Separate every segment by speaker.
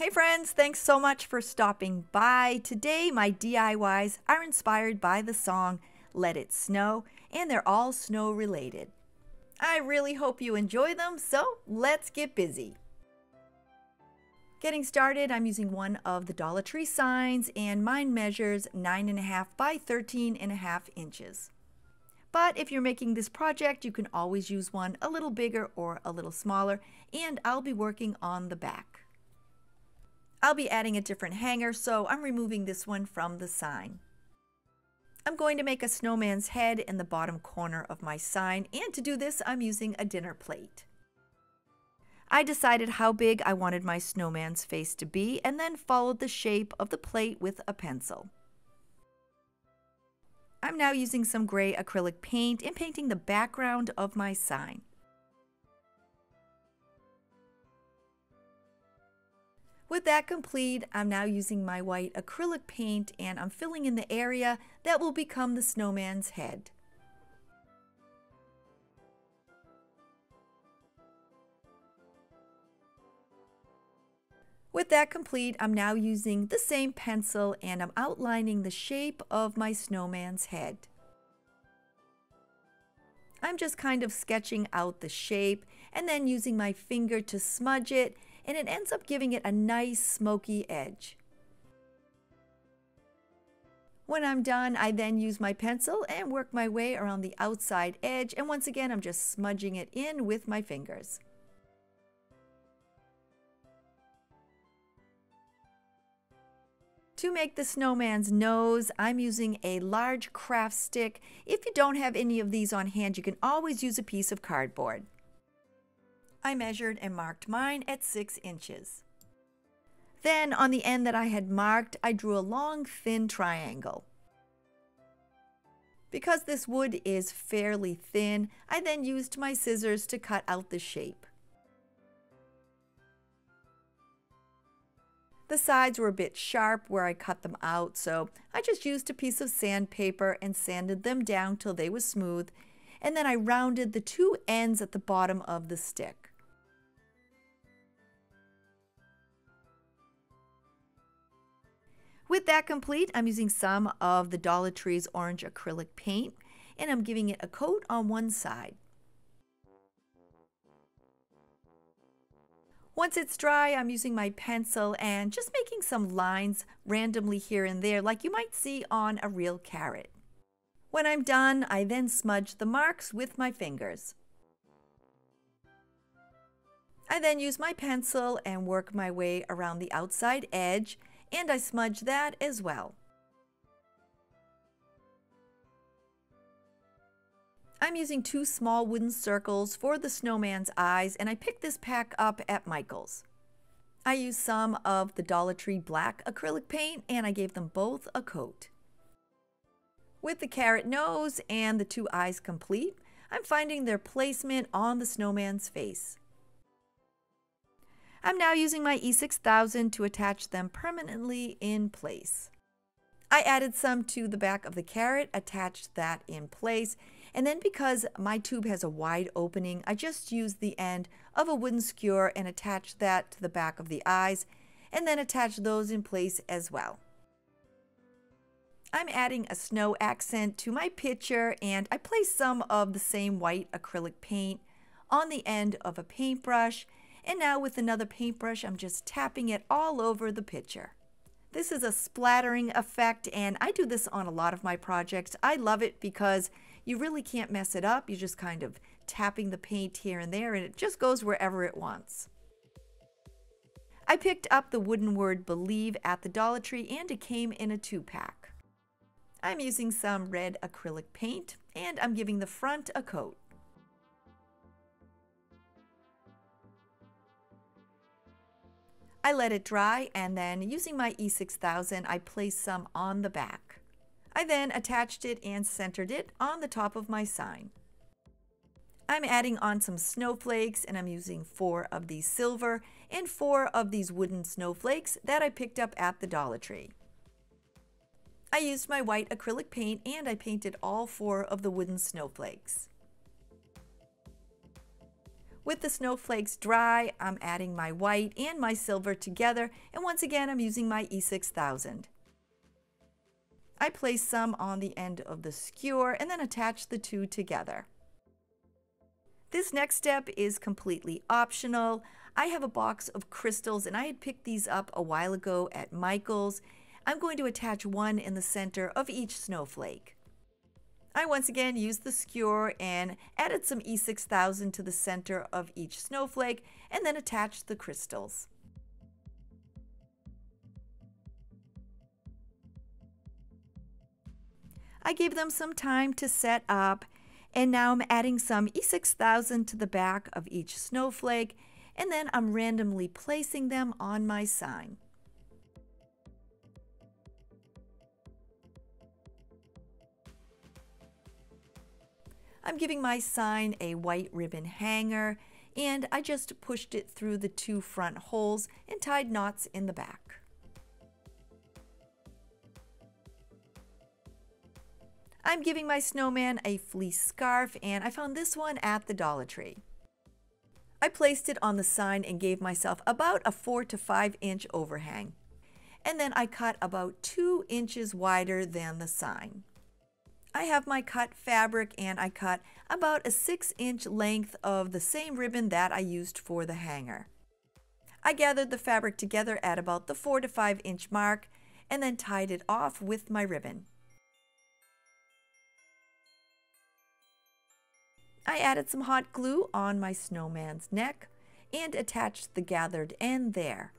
Speaker 1: Hey friends, thanks so much for stopping by. Today, my DIYs are inspired by the song Let It Snow, and they're all snow related. I really hope you enjoy them, so let's get busy. Getting started, I'm using one of the Dollar Tree signs, and mine measures 9.5 by 13.5 inches. But if you're making this project, you can always use one a little bigger or a little smaller, and I'll be working on the back. I'll be adding a different hanger, so I'm removing this one from the sign. I'm going to make a snowman's head in the bottom corner of my sign, and to do this, I'm using a dinner plate. I decided how big I wanted my snowman's face to be and then followed the shape of the plate with a pencil. I'm now using some gray acrylic paint and painting the background of my sign. With that complete, I'm now using my white acrylic paint and I'm filling in the area that will become the snowman's head. With that complete, I'm now using the same pencil and I'm outlining the shape of my snowman's head. I'm just kind of sketching out the shape and then using my finger to smudge it and it ends up giving it a nice smoky edge. When I'm done, I then use my pencil and work my way around the outside edge and once again I'm just smudging it in with my fingers. To make the snowman's nose, I'm using a large craft stick. If you don't have any of these on hand, you can always use a piece of cardboard. I measured and marked mine at 6 inches. Then on the end that I had marked, I drew a long thin triangle. Because this wood is fairly thin, I then used my scissors to cut out the shape. The sides were a bit sharp where I cut them out, so I just used a piece of sandpaper and sanded them down till they were smooth, and then I rounded the two ends at the bottom of the stick. With that complete, I'm using some of the Dollar Tree's orange acrylic paint, and I'm giving it a coat on one side. Once it's dry, I'm using my pencil and just making some lines randomly here and there like you might see on a real carrot. When I'm done, I then smudge the marks with my fingers. I then use my pencil and work my way around the outside edge and I smudge that as well. I'm using two small wooden circles for the snowman's eyes and I picked this pack up at Michael's. I used some of the Dollar Tree black acrylic paint and I gave them both a coat. With the carrot nose and the two eyes complete, I'm finding their placement on the snowman's face. I'm now using my E6000 to attach them permanently in place. I added some to the back of the carrot, attached that in place, and then because my tube has a wide opening, I just used the end of a wooden skewer and attached that to the back of the eyes, and then attached those in place as well. I'm adding a snow accent to my picture and I placed some of the same white acrylic paint on the end of a paintbrush and now with another paintbrush I'm just tapping it all over the picture. This is a splattering effect and I do this on a lot of my projects. I love it because you really can't mess it up. You're just kind of tapping the paint here and there and it just goes wherever it wants. I picked up the wooden word believe at the Dollar Tree and it came in a two pack. I'm using some red acrylic paint and I'm giving the front a coat. I let it dry and then using my E6000 I placed some on the back. I then attached it and centered it on the top of my sign. I'm adding on some snowflakes and I'm using four of these silver and four of these wooden snowflakes that I picked up at the Dollar Tree. I used my white acrylic paint and I painted all four of the wooden snowflakes. With the snowflakes dry, I'm adding my white and my silver together, and once again, I'm using my E6000. I place some on the end of the skewer and then attach the two together. This next step is completely optional. I have a box of crystals and I had picked these up a while ago at Michael's. I'm going to attach one in the center of each snowflake. I once again used the skewer and added some E6000 to the center of each snowflake and then attached the crystals. I gave them some time to set up and now I'm adding some E6000 to the back of each snowflake and then I'm randomly placing them on my sign. I'm giving my sign a white ribbon hanger and I just pushed it through the two front holes and tied knots in the back. I'm giving my snowman a fleece scarf and I found this one at the Dollar Tree. I placed it on the sign and gave myself about a 4 to 5 inch overhang. And then I cut about 2 inches wider than the sign. I have my cut fabric and I cut about a 6 inch length of the same ribbon that I used for the hanger. I gathered the fabric together at about the 4 to 5 inch mark and then tied it off with my ribbon. I added some hot glue on my snowman's neck and attached the gathered end there.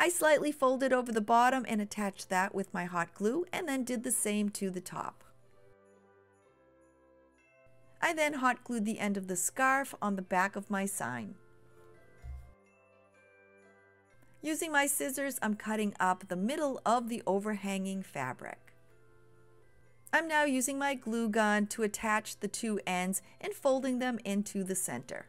Speaker 1: I slightly folded over the bottom and attached that with my hot glue and then did the same to the top. I then hot glued the end of the scarf on the back of my sign. Using my scissors, I'm cutting up the middle of the overhanging fabric. I'm now using my glue gun to attach the two ends and folding them into the center.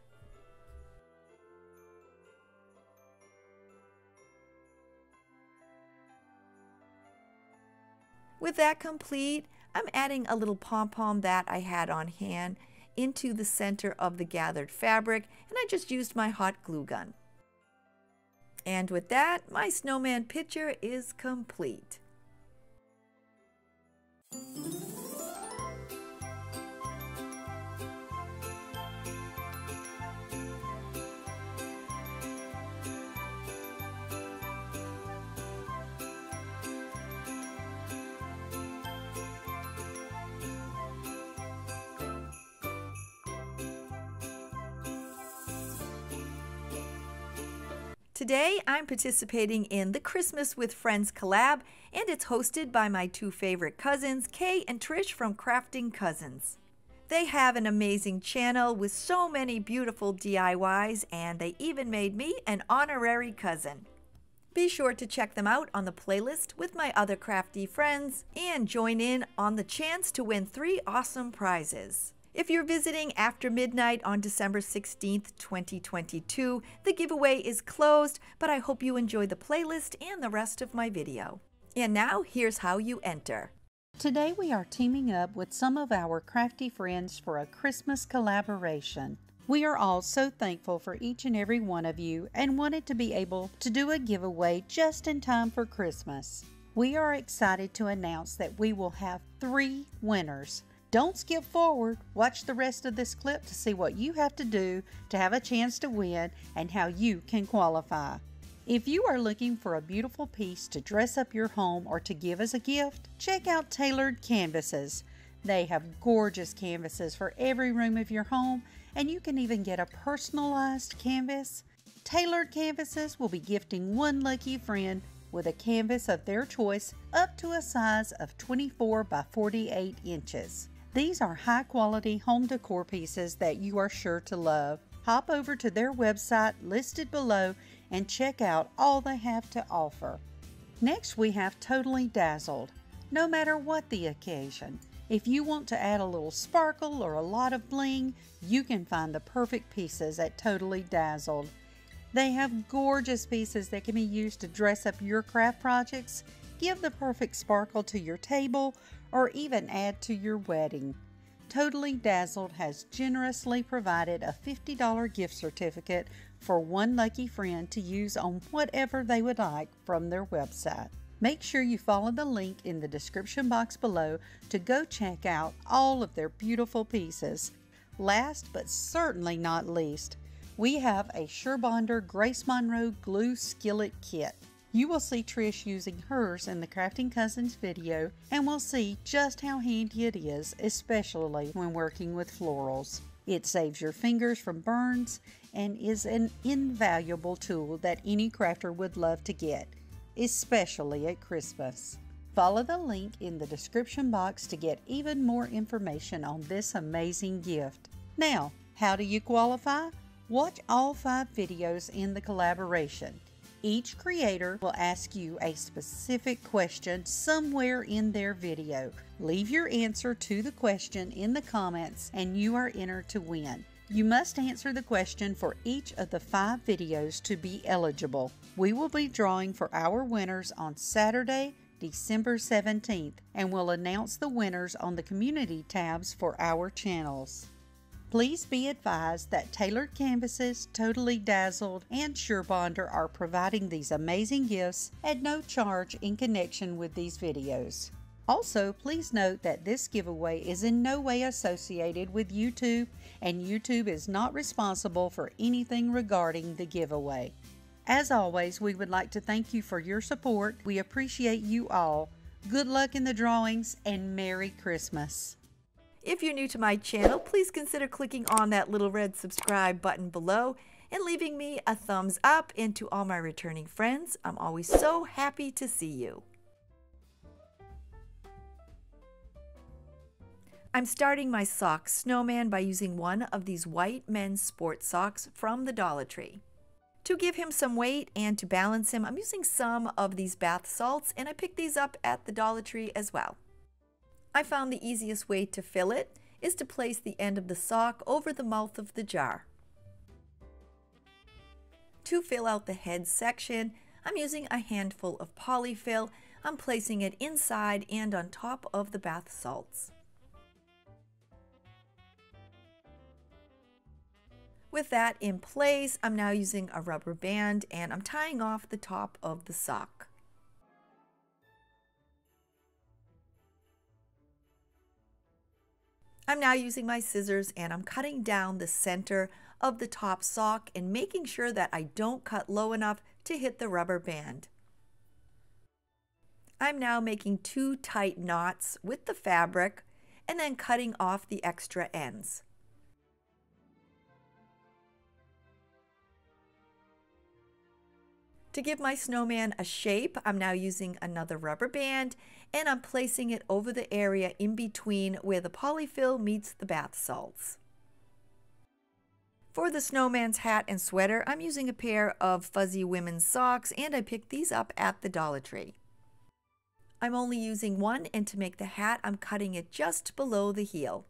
Speaker 1: With that complete, I'm adding a little pom-pom that I had on hand into the center of the gathered fabric and I just used my hot glue gun. And with that, my snowman picture is complete. Today, I'm participating in the Christmas with Friends collab, and it's hosted by my two favorite cousins, Kay and Trish from Crafting Cousins. They have an amazing channel with so many beautiful DIYs, and they even made me an honorary cousin. Be sure to check them out on the playlist with my other crafty friends and join in on the chance to win three awesome prizes. If you're visiting after midnight on December 16th, 2022, the giveaway is closed, but I hope you enjoy the playlist and the rest of my video. And now, here's how you enter.
Speaker 2: Today we are teaming up with some of our crafty friends for a Christmas collaboration. We are all so thankful for each and every one of you and wanted to be able to do a giveaway just in time for Christmas. We are excited to announce that we will have three winners. Don't skip forward. Watch the rest of this clip to see what you have to do to have a chance to win and how you can qualify. If you are looking for a beautiful piece to dress up your home or to give as a gift, check out Tailored Canvases. They have gorgeous canvases for every room of your home, and you can even get a personalized canvas. Tailored Canvases will be gifting one lucky friend with a canvas of their choice up to a size of 24 by 48 inches. These are high quality home decor pieces that you are sure to love. Hop over to their website listed below and check out all they have to offer. Next, we have Totally Dazzled. No matter what the occasion, if you want to add a little sparkle or a lot of bling, you can find the perfect pieces at Totally Dazzled. They have gorgeous pieces that can be used to dress up your craft projects, give the perfect sparkle to your table, or even add to your wedding. Totally Dazzled has generously provided a $50 gift certificate for one lucky friend to use on whatever they would like from their website. Make sure you follow the link in the description box below to go check out all of their beautiful pieces. Last but certainly not least, we have a Surebonder Grace Monroe Glue Skillet Kit. You will see Trish using hers in the Crafting Cousins video and will see just how handy it is, especially when working with florals. It saves your fingers from burns and is an invaluable tool that any crafter would love to get especially at Christmas. Follow the link in the description box to get even more information on this amazing gift. Now, how do you qualify? Watch all five videos in the collaboration. Each creator will ask you a specific question somewhere in their video. Leave your answer to the question in the comments and you are entered to win. You must answer the question for each of the five videos to be eligible. We will be drawing for our winners on Saturday, December 17th, and will announce the winners on the community tabs for our channels. Please be advised that Tailored Canvases, Totally Dazzled, and Surebonder are providing these amazing gifts at no charge in connection with these videos. Also, please note that this giveaway is in no way associated with YouTube and YouTube is not responsible for anything regarding the giveaway. As always, we would like to thank you for your support. We appreciate you all. Good luck in the drawings and Merry Christmas.
Speaker 1: If you're new to my channel, please consider clicking on that little red subscribe button below and leaving me a thumbs up. And to all my returning friends, I'm always so happy to see you. I'm starting my sock snowman by using one of these white men's sports socks from the Dollar Tree. To give him some weight and to balance him, I'm using some of these bath salts and I picked these up at the Dollar Tree as well. I found the easiest way to fill it is to place the end of the sock over the mouth of the jar. To fill out the head section, I'm using a handful of polyfill. I'm placing it inside and on top of the bath salts. With that in place, I'm now using a rubber band and I'm tying off the top of the sock. I'm now using my scissors and I'm cutting down the center of the top sock and making sure that I don't cut low enough to hit the rubber band. I'm now making two tight knots with the fabric and then cutting off the extra ends. To give my snowman a shape, I'm now using another rubber band and I'm placing it over the area in between where the polyfill meets the bath salts. For the snowman's hat and sweater, I'm using a pair of fuzzy women's socks and I picked these up at the Dollar Tree. I'm only using one and to make the hat, I'm cutting it just below the heel.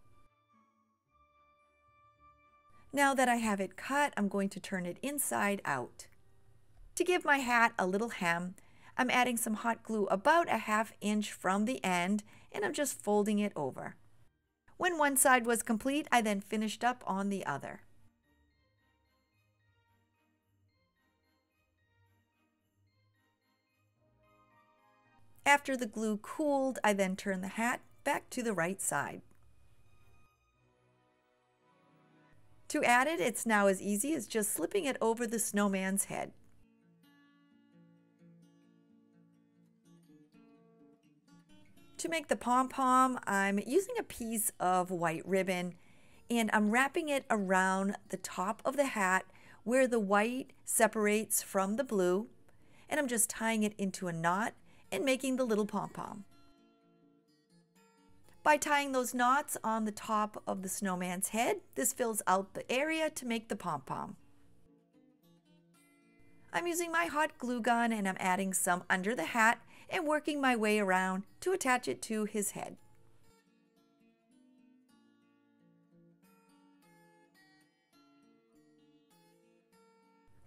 Speaker 1: Now that I have it cut, I'm going to turn it inside out. To give my hat a little hem, I'm adding some hot glue about a half inch from the end and I'm just folding it over. When one side was complete, I then finished up on the other. After the glue cooled, I then turned the hat back to the right side. To add it, it's now as easy as just slipping it over the snowman's head. To make the pom-pom, I'm using a piece of white ribbon and I'm wrapping it around the top of the hat where the white separates from the blue and I'm just tying it into a knot and making the little pom-pom. By tying those knots on the top of the snowman's head, this fills out the area to make the pom-pom. I'm using my hot glue gun and I'm adding some under the hat and working my way around to attach it to his head.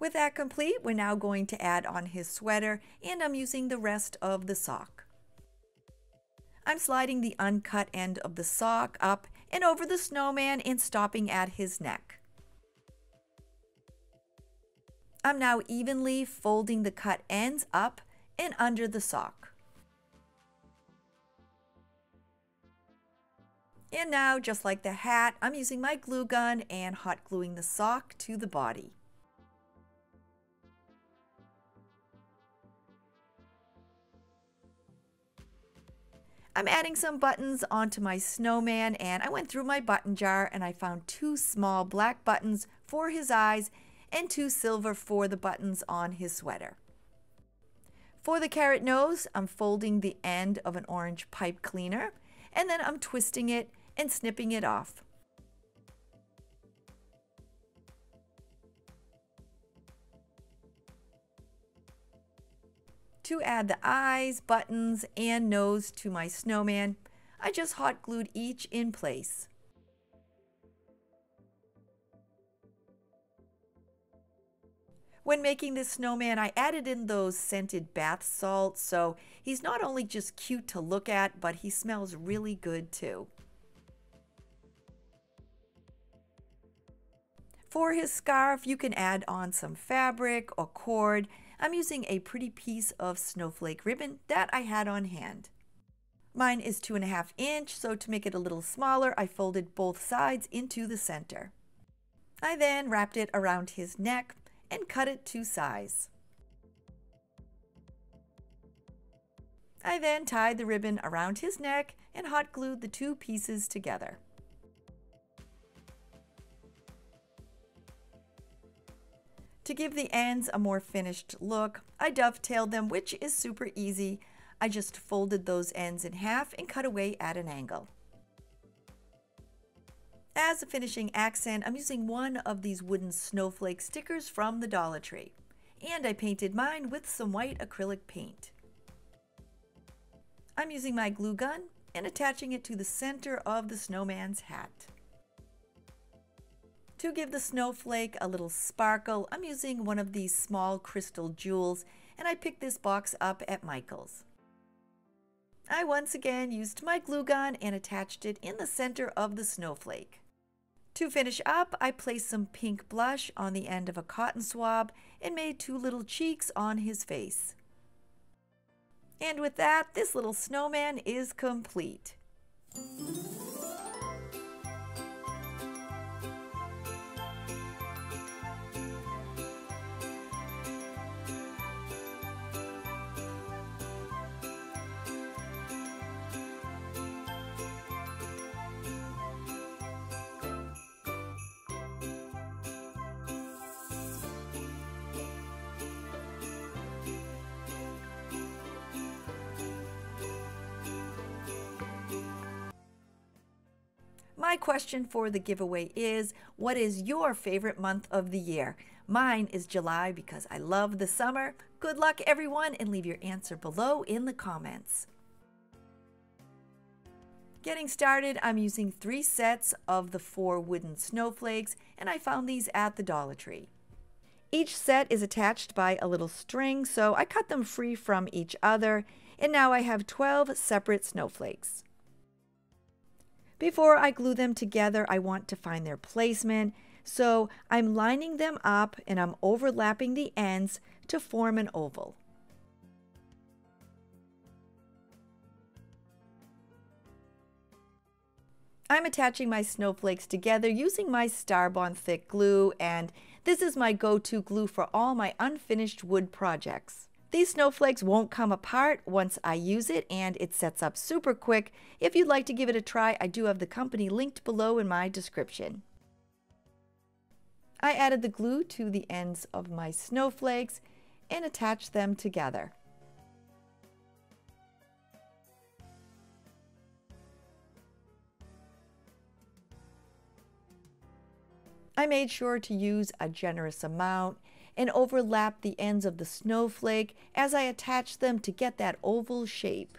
Speaker 1: With that complete, we're now going to add on his sweater and I'm using the rest of the sock. I'm sliding the uncut end of the sock up and over the snowman and stopping at his neck. I'm now evenly folding the cut ends up and under the sock. And now, just like the hat, I'm using my glue gun and hot gluing the sock to the body. I'm adding some buttons onto my snowman and I went through my button jar and I found two small black buttons for his eyes and two silver for the buttons on his sweater. For the carrot nose, I'm folding the end of an orange pipe cleaner and then I'm twisting it and snipping it off. To add the eyes, buttons, and nose to my snowman, I just hot glued each in place. When making this snowman, I added in those scented bath salts, so he's not only just cute to look at, but he smells really good too. For his scarf, you can add on some fabric or cord. I'm using a pretty piece of snowflake ribbon that I had on hand. Mine is two and a half inch, so to make it a little smaller, I folded both sides into the center. I then wrapped it around his neck and cut it to size. I then tied the ribbon around his neck and hot glued the two pieces together. To give the ends a more finished look, I dovetailed them, which is super easy. I just folded those ends in half and cut away at an angle. As a finishing accent, I'm using one of these wooden snowflake stickers from the Dollar Tree. And I painted mine with some white acrylic paint. I'm using my glue gun and attaching it to the center of the snowman's hat. To give the snowflake a little sparkle, I'm using one of these small crystal jewels and I picked this box up at Michael's. I once again used my glue gun and attached it in the center of the snowflake. To finish up, I placed some pink blush on the end of a cotton swab and made two little cheeks on his face. And with that, this little snowman is complete. My question for the giveaway is What is your favorite month of the year? Mine is July because I love the summer. Good luck, everyone, and leave your answer below in the comments. Getting started, I'm using three sets of the four wooden snowflakes, and I found these at the Dollar Tree. Each set is attached by a little string, so I cut them free from each other, and now I have 12 separate snowflakes. Before I glue them together, I want to find their placement. So I'm lining them up and I'm overlapping the ends to form an oval. I'm attaching my snowflakes together using my Starbond thick glue and this is my go-to glue for all my unfinished wood projects. These snowflakes won't come apart once I use it and it sets up super quick. If you'd like to give it a try, I do have the company linked below in my description. I added the glue to the ends of my snowflakes and attached them together. I made sure to use a generous amount and overlap the ends of the snowflake as I attach them to get that oval shape.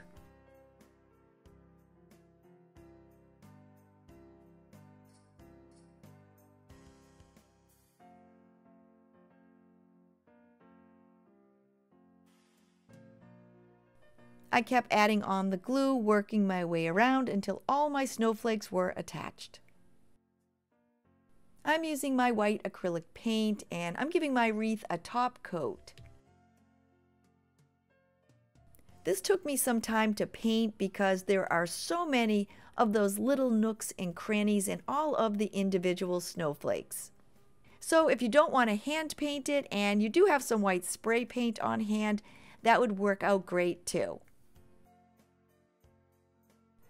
Speaker 1: I kept adding on the glue, working my way around until all my snowflakes were attached. I'm using my white acrylic paint and I'm giving my wreath a top coat. This took me some time to paint because there are so many of those little nooks and crannies in all of the individual snowflakes. So if you don't want to hand paint it and you do have some white spray paint on hand, that would work out great too.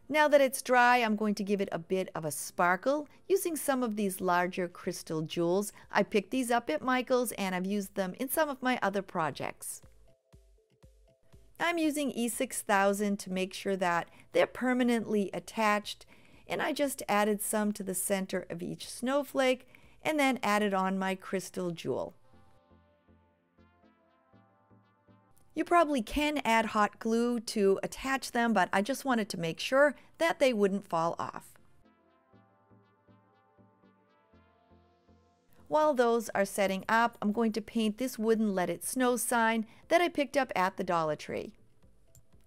Speaker 1: Now that it's dry, I'm going to give it a bit of a sparkle using some of these larger crystal jewels. I picked these up at Michael's and I've used them in some of my other projects. I'm using E6000 to make sure that they're permanently attached and I just added some to the center of each snowflake and then added on my crystal jewel. You probably can add hot glue to attach them, but I just wanted to make sure that they wouldn't fall off. While those are setting up, I'm going to paint this wooden Let It Snow sign that I picked up at the Dollar Tree.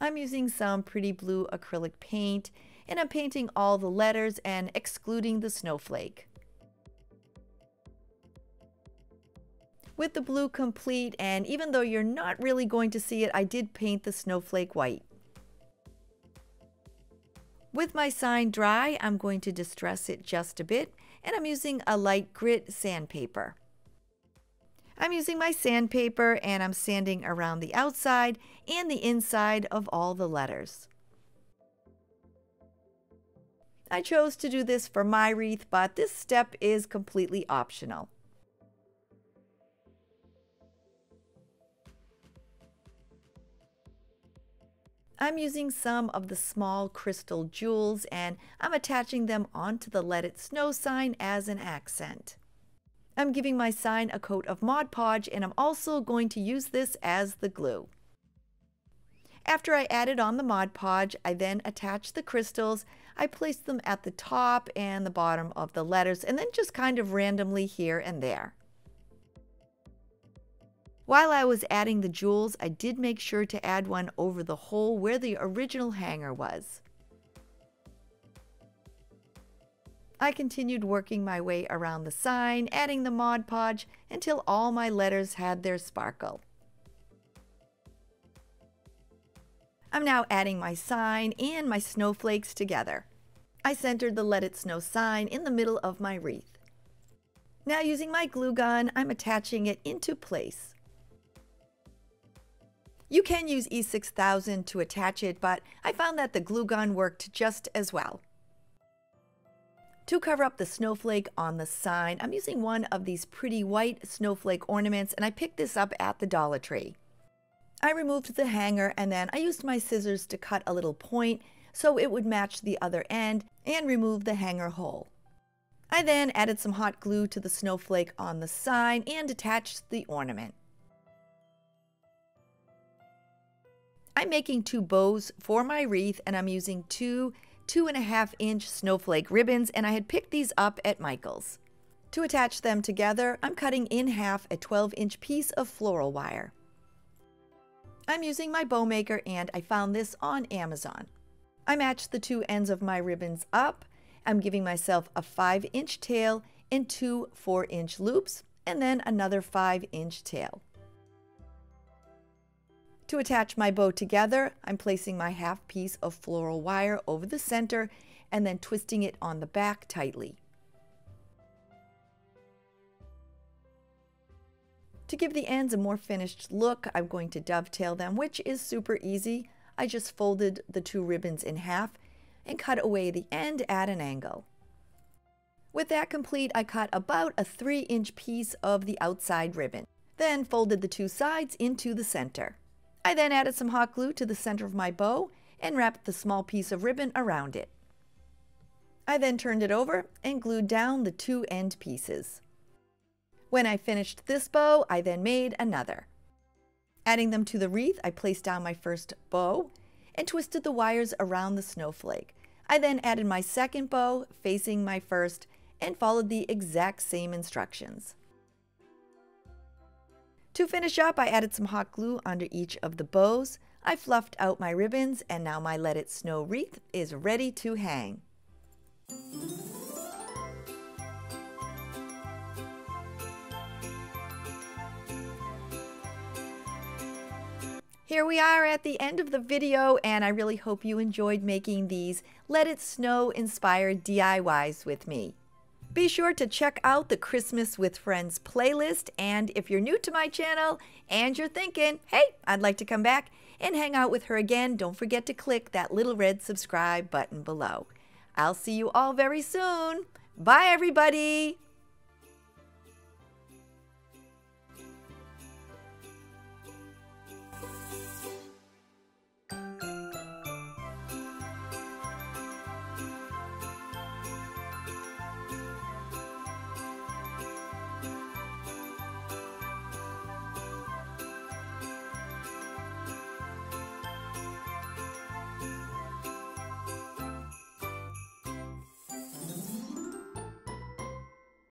Speaker 1: I'm using some pretty blue acrylic paint and I'm painting all the letters and excluding the snowflake. With the blue complete and even though you're not really going to see it, I did paint the snowflake white. With my sign dry, I'm going to distress it just a bit and I'm using a light grit sandpaper. I'm using my sandpaper and I'm sanding around the outside and the inside of all the letters. I chose to do this for my wreath, but this step is completely optional. I'm using some of the small crystal jewels and I'm attaching them onto the Let It Snow sign as an accent. I'm giving my sign a coat of Mod Podge and I'm also going to use this as the glue. After I added on the Mod Podge, I then attached the crystals. I placed them at the top and the bottom of the letters and then just kind of randomly here and there. While I was adding the jewels, I did make sure to add one over the hole where the original hanger was. I continued working my way around the sign, adding the Mod Podge until all my letters had their sparkle. I'm now adding my sign and my snowflakes together. I centered the Let It Snow sign in the middle of my wreath. Now using my glue gun, I'm attaching it into place. You can use E6000 to attach it, but I found that the glue gun worked just as well. To cover up the snowflake on the sign, I'm using one of these pretty white snowflake ornaments and I picked this up at the Dollar Tree. I removed the hanger and then I used my scissors to cut a little point so it would match the other end and remove the hanger hole. I then added some hot glue to the snowflake on the sign and attached the ornament. I'm making two bows for my wreath and I'm using two two and a half inch snowflake ribbons and I had picked these up at Michael's. To attach them together, I'm cutting in half a 12 inch piece of floral wire. I'm using my bow maker and I found this on Amazon. I matched the two ends of my ribbons up. I'm giving myself a 5 inch tail and two 4 inch loops and then another 5 inch tail. To attach my bow together, I'm placing my half piece of floral wire over the center and then twisting it on the back tightly. To give the ends a more finished look, I'm going to dovetail them, which is super easy. I just folded the two ribbons in half and cut away the end at an angle. With that complete, I cut about a 3 inch piece of the outside ribbon, then folded the two sides into the center. I then added some hot glue to the center of my bow and wrapped the small piece of ribbon around it. I then turned it over and glued down the two end pieces. When I finished this bow, I then made another. Adding them to the wreath, I placed down my first bow and twisted the wires around the snowflake. I then added my second bow facing my first and followed the exact same instructions. To finish up, I added some hot glue under each of the bows. I fluffed out my ribbons and now my Let It Snow wreath is ready to hang. Here we are at the end of the video and I really hope you enjoyed making these Let It Snow inspired DIYs with me. Be sure to check out the Christmas with Friends playlist and if you're new to my channel and you're thinking, hey, I'd like to come back and hang out with her again, don't forget to click that little red subscribe button below. I'll see you all very soon. Bye everybody!